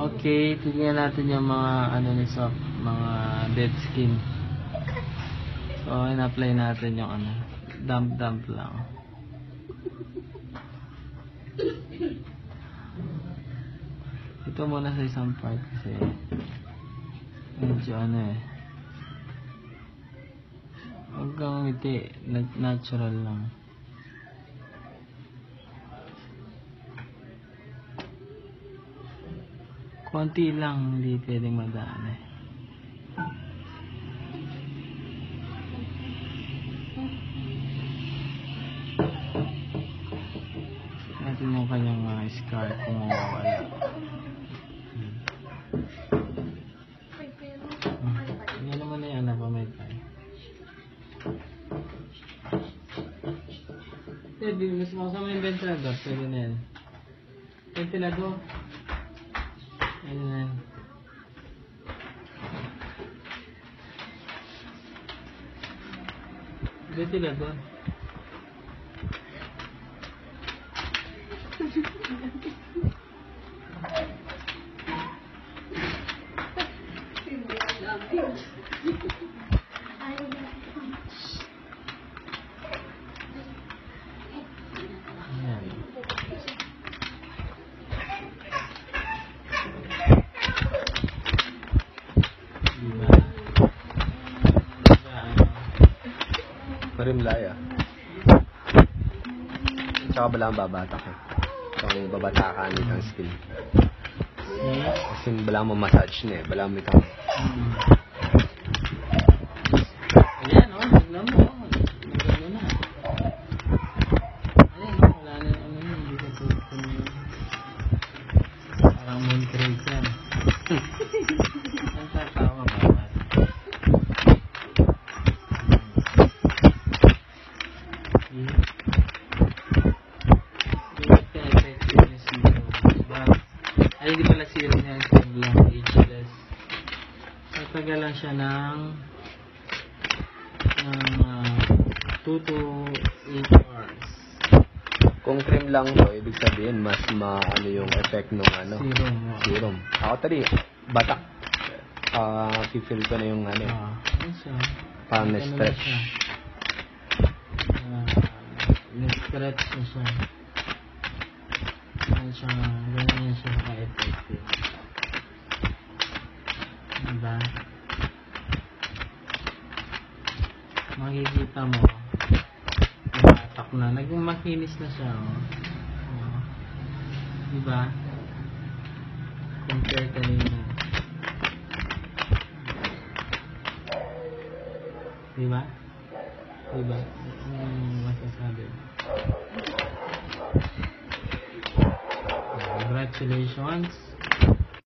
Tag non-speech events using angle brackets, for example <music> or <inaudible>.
Okay, tingnan natin yung mga ano ni Soft, mga dead skin. So, in-apply natin yung ano, dump-dump lang. Ito muna sa isang part kasi medyo ano eh. Huwag kang ngiti, nat- natural lang. Konti lang, hindi pwedeng madaan eh. Natin yung kanyang mga scar kung mawawala. Hmm. Hmm. Naman na yan, napamay tayo. Pwede, mas makasama yung ventilador, pwede na yan. Ventilador. Ayun na yan. Ventilador. Ayan. <laughs> Diba? Diba, ano? Marimlaya. Tsaka bala ang babatak eh. Kung babatakan skin. Hmm? Kasi bala mo massage na eh. Bala mo itang Ay, hindi pala zero niya, yung lang ageless. Tatagal lang siya ng ng uh, 2 to 8 hours. Kung cream lang to, ibig sabihin mas maano yung effect ng ano, Serum. mo. serum. Ako tali, batak. Ah, feel ko na yung ano, Ah, ano siya? parang na-stretch. Na-stretch na siya. Ganyan siya, ganyan siya ka-effective. Diba? Makikita mo, nagtatak na. Naging makinis na siya, oh. oh. Diba? Compare kanina. Diba? Diba? Ano yung masasabi? Congratulations!